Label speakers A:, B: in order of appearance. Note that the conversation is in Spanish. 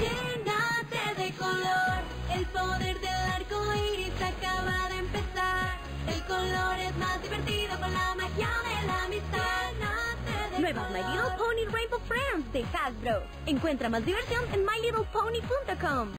A: Llénate de color, el poder del arco iris acaba de empezar. El color es más divertido con la magia de la amistad. Llénate de
B: Nueva My. Little Pony Rainbow Friends de Hasbro. Encuentra más diversión en mylittlepony.com.